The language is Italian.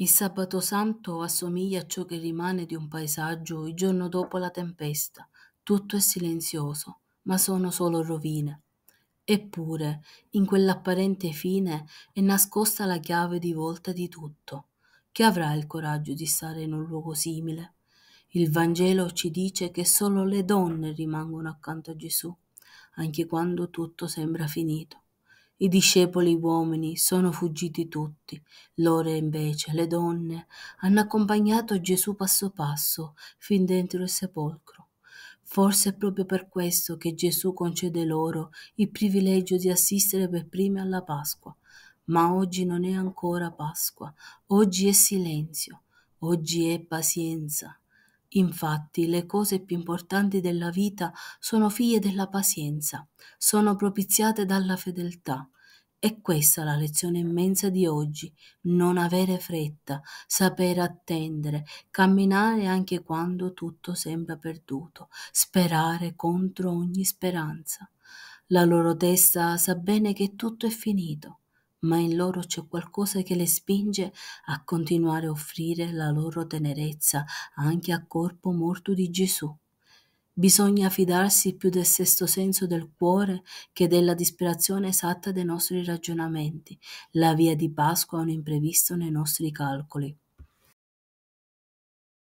Il sabato santo assomiglia a ciò che rimane di un paesaggio il giorno dopo la tempesta. Tutto è silenzioso, ma sono solo rovine. Eppure, in quell'apparente fine è nascosta la chiave di volta di tutto. Chi avrà il coraggio di stare in un luogo simile? Il Vangelo ci dice che solo le donne rimangono accanto a Gesù, anche quando tutto sembra finito. I discepoli uomini sono fuggiti tutti, loro invece, le donne, hanno accompagnato Gesù passo passo fin dentro il sepolcro. Forse è proprio per questo che Gesù concede loro il privilegio di assistere per primi alla Pasqua. Ma oggi non è ancora Pasqua, oggi è silenzio, oggi è pazienza. Infatti le cose più importanti della vita sono figlie della pazienza, sono propiziate dalla fedeltà. È questa la lezione immensa di oggi, non avere fretta, sapere attendere, camminare anche quando tutto sembra perduto, sperare contro ogni speranza. La loro testa sa bene che tutto è finito, ma in loro c'è qualcosa che le spinge a continuare a offrire la loro tenerezza anche a corpo morto di Gesù. Bisogna fidarsi più del sesto senso del cuore che della disperazione esatta dei nostri ragionamenti. La via di Pasqua è un imprevisto nei nostri calcoli.